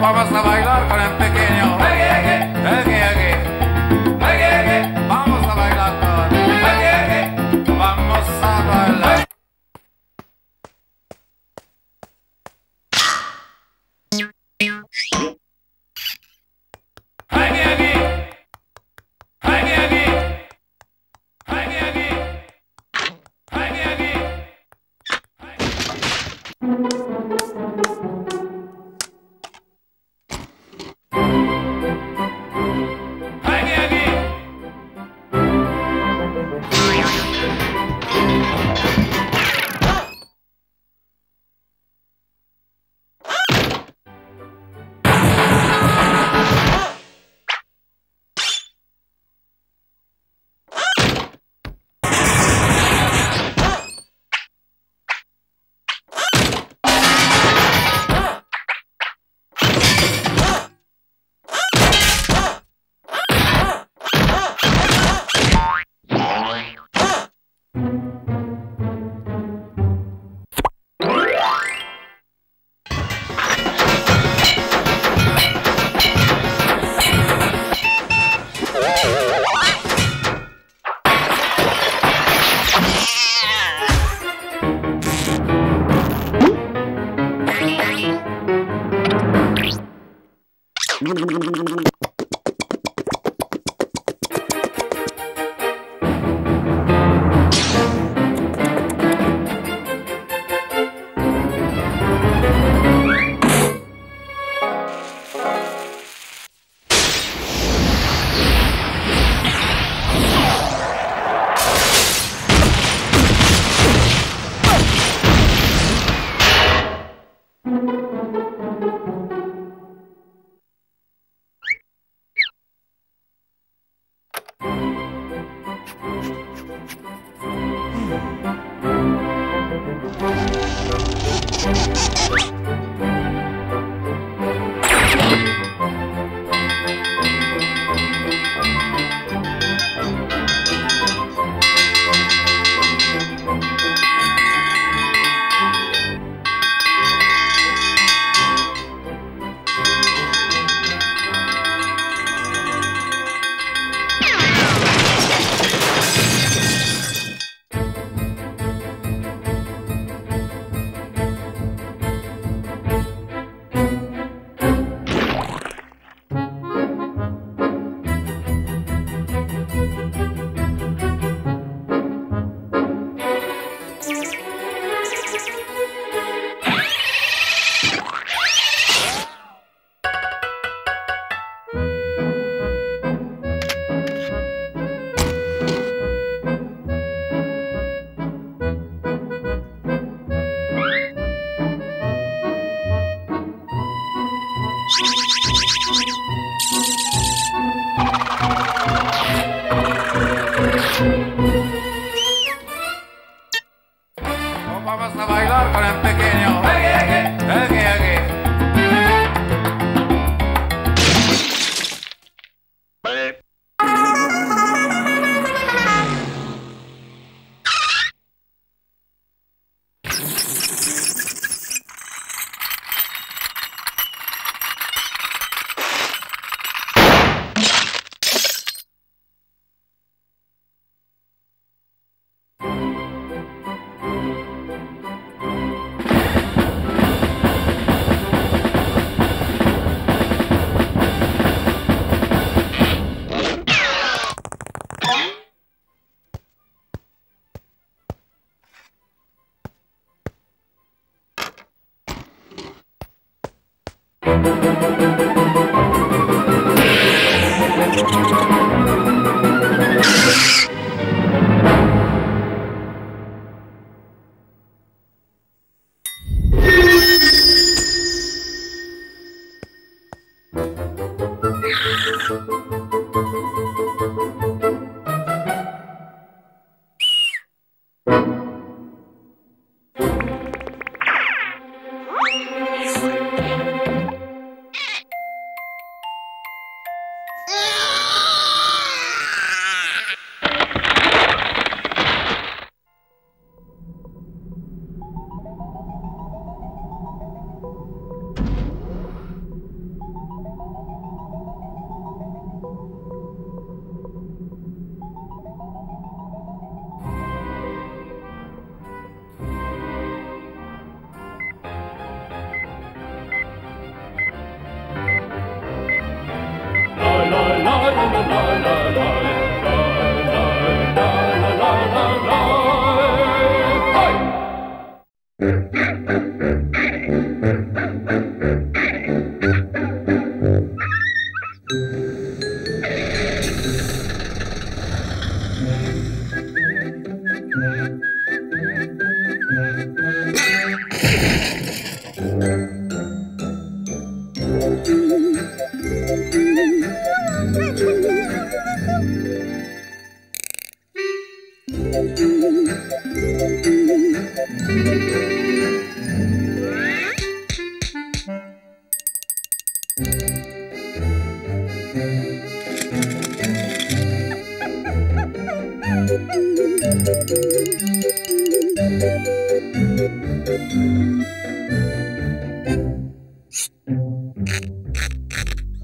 vamos a bailar con el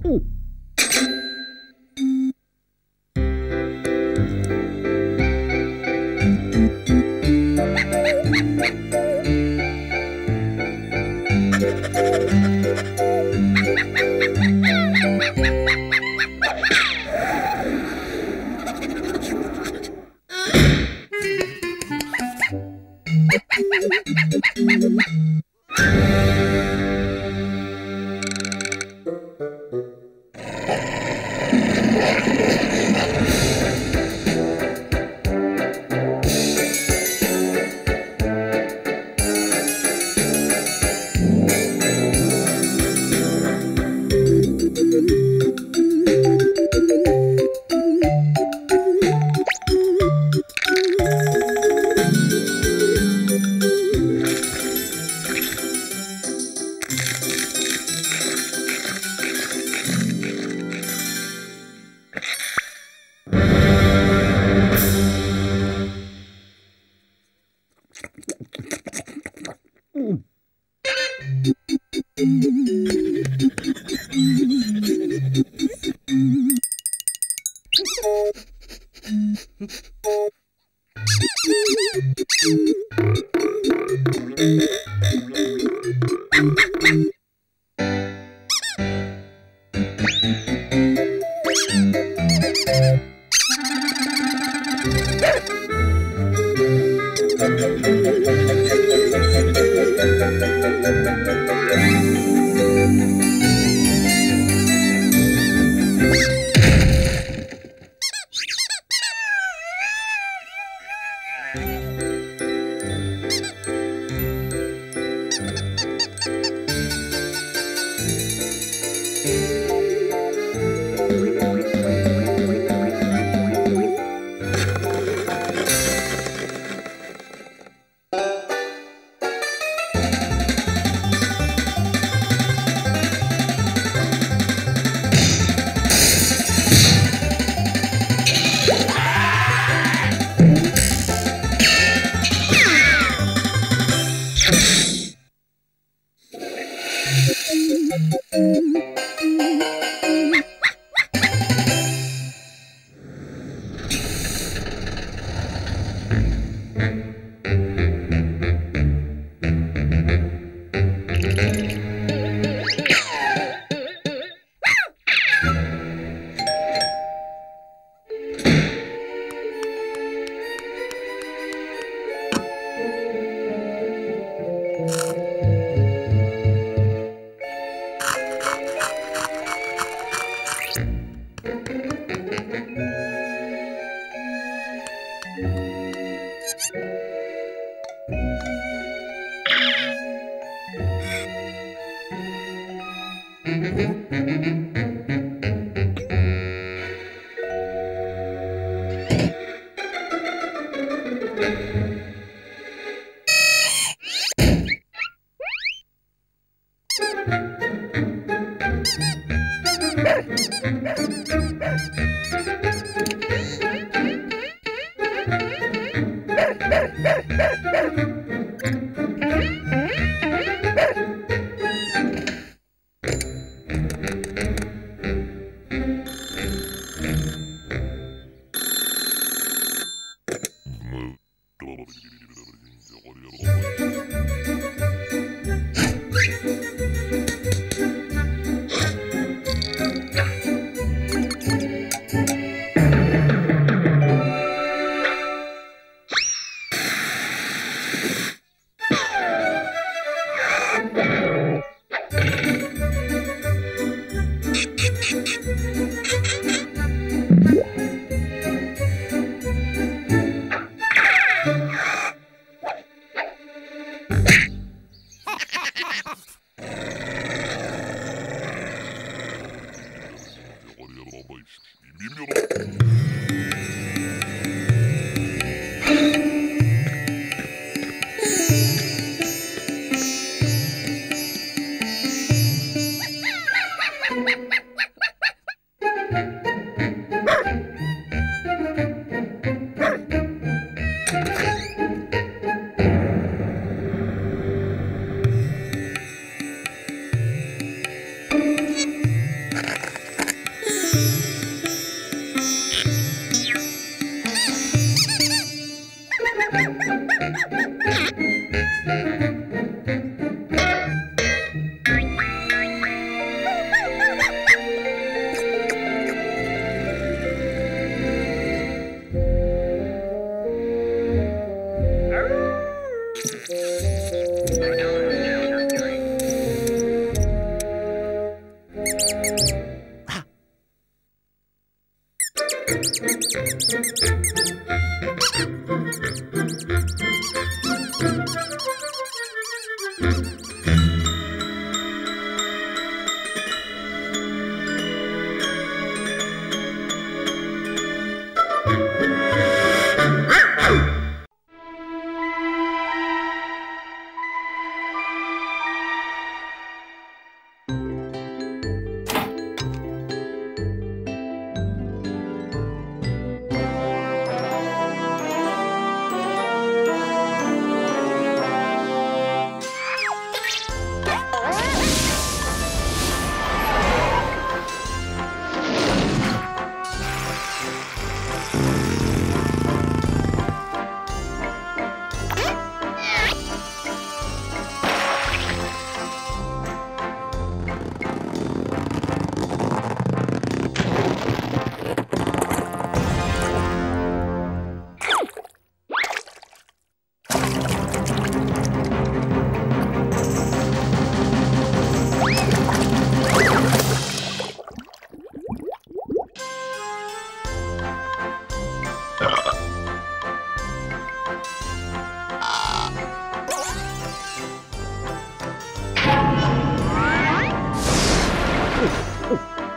Ooh. Mm-hmm.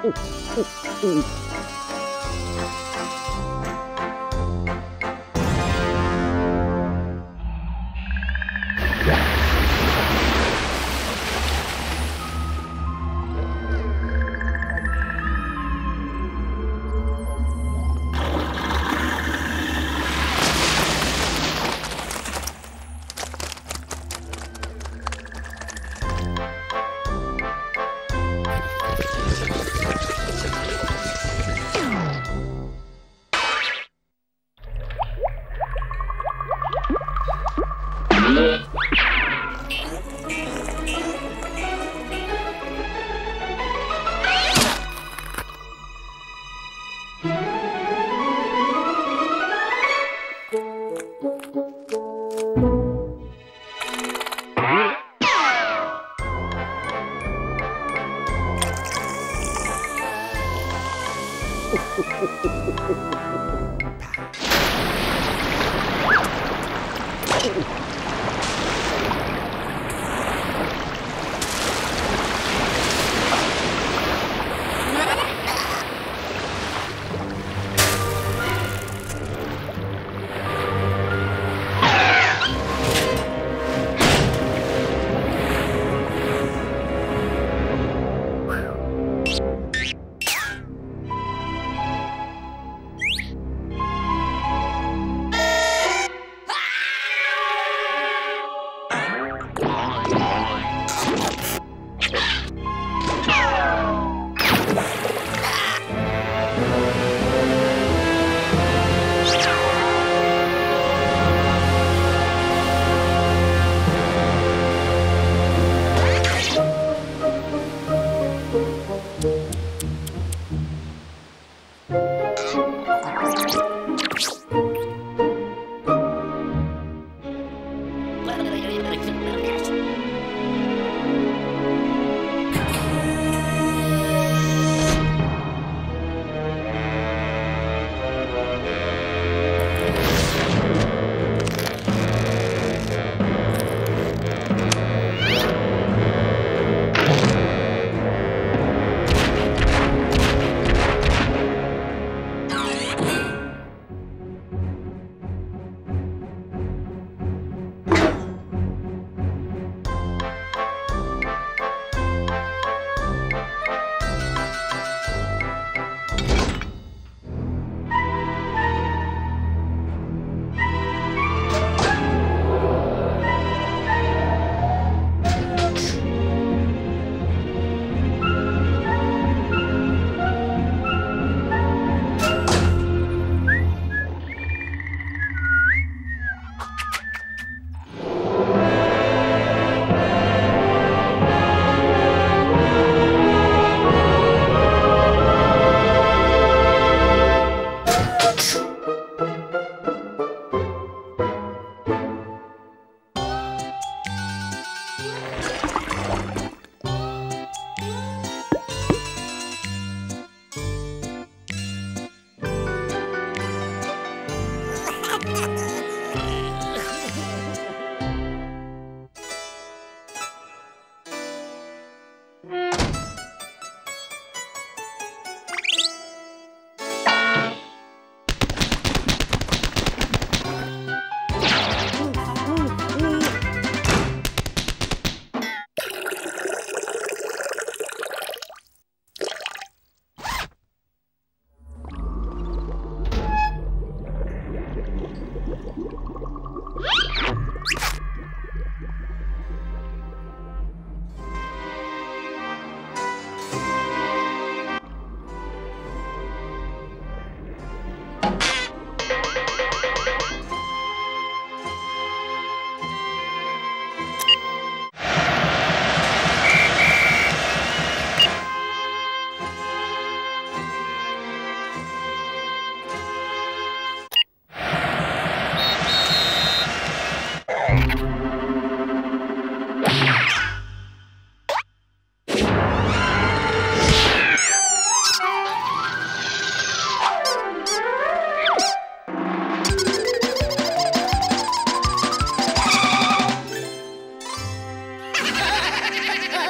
哦哦哦。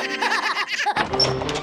Ha ha ha!